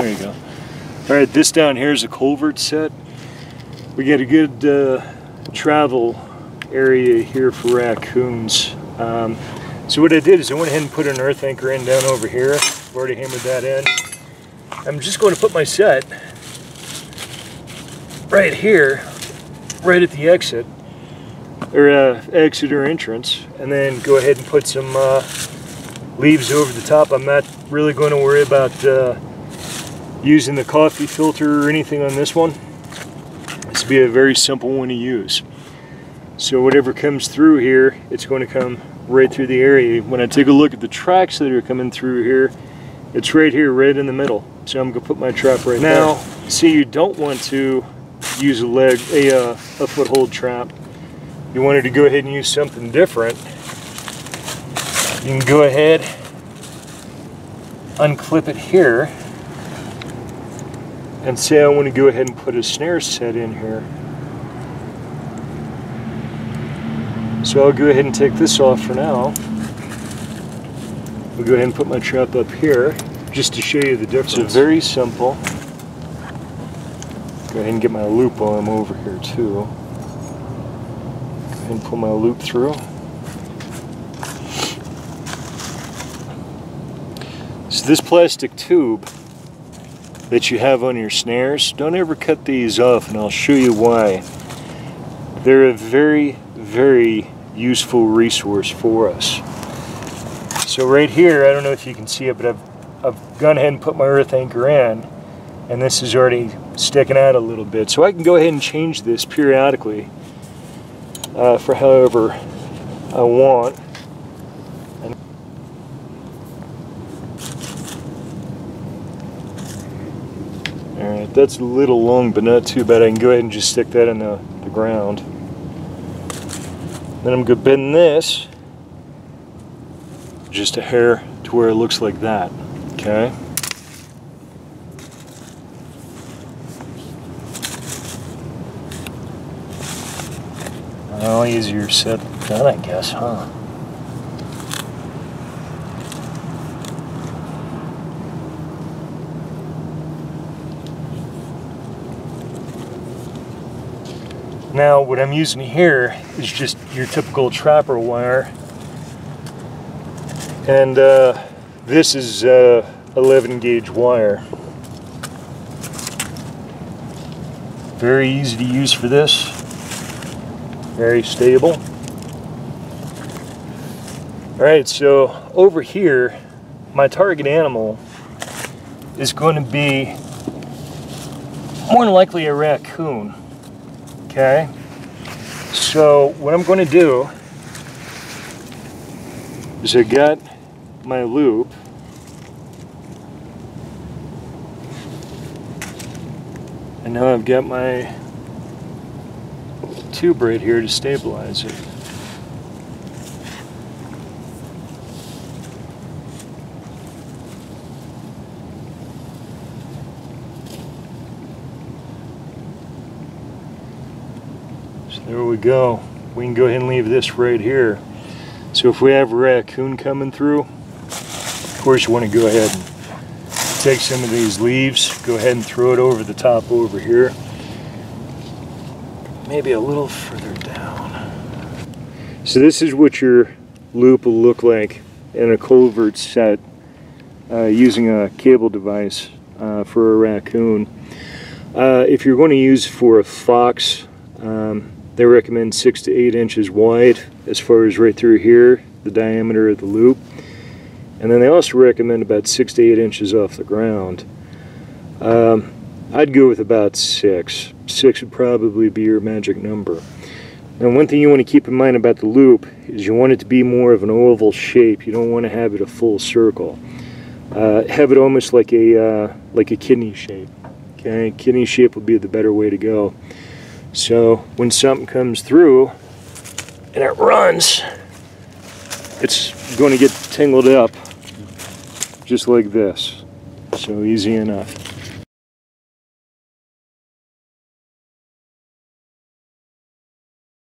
There you go. All right, this down here is a culvert set. We get a good uh, travel area here for raccoons. Um, so what I did is I went ahead and put an earth anchor in down over here. I've already hammered that in. I'm just going to put my set right here, right at the exit, or uh, exit or entrance, and then go ahead and put some uh, leaves over the top. I'm not really going to worry about uh, using the coffee filter or anything on this one. This will be a very simple one to use. So whatever comes through here, it's going to come right through the area. When I take a look at the tracks that are coming through here, it's right here, right in the middle. So I'm gonna put my trap right now. There. See, you don't want to use a leg, a, uh, a foothold trap. You wanted to go ahead and use something different. You can go ahead, unclip it here, and say I want to go ahead and put a snare set in here. So I'll go ahead and take this off for now. We'll go ahead and put my trap up here just to show you the difference. So very simple. Go ahead and get my loop while I'm over here too. Go ahead and pull my loop through. So this plastic tube that you have on your snares, don't ever cut these off and I'll show you why. They're a very, very useful resource for us. So right here, I don't know if you can see it, but I've, I've gone ahead and put my earth anchor in and this is already sticking out a little bit. So I can go ahead and change this periodically uh, for however I want. Alright, that's a little long but not too bad. I can go ahead and just stick that in the, the ground. Then I'm going to bend this just a hair to where it looks like that. Okay. Well, easier said than done, I guess, huh? Now, what I'm using here is just your typical trapper wire and uh, this is uh, 11 gauge wire. Very easy to use for this. Very stable. Alright, so over here, my target animal is going to be more than likely a raccoon. Okay? So what I'm going to do is I got my loop and now I've got my tube right here to stabilize it. There we go. We can go ahead and leave this right here. So if we have a raccoon coming through, of course, you want to go ahead and take some of these leaves, go ahead and throw it over the top over here. Maybe a little further down. So this is what your loop will look like in a culvert set uh, using a cable device uh, for a raccoon. Uh, if you're going to use for a fox, um, they recommend six to eight inches wide as far as right through here, the diameter of the loop. And then they also recommend about six to eight inches off the ground. Um, I'd go with about six. Six would probably be your magic number. Now one thing you want to keep in mind about the loop is you want it to be more of an oval shape. You don't want to have it a full circle. Uh, have it almost like a uh, like a kidney shape. Okay, kidney shape would be the better way to go. So when something comes through and it runs, it's going to get tangled up just like this. So easy enough.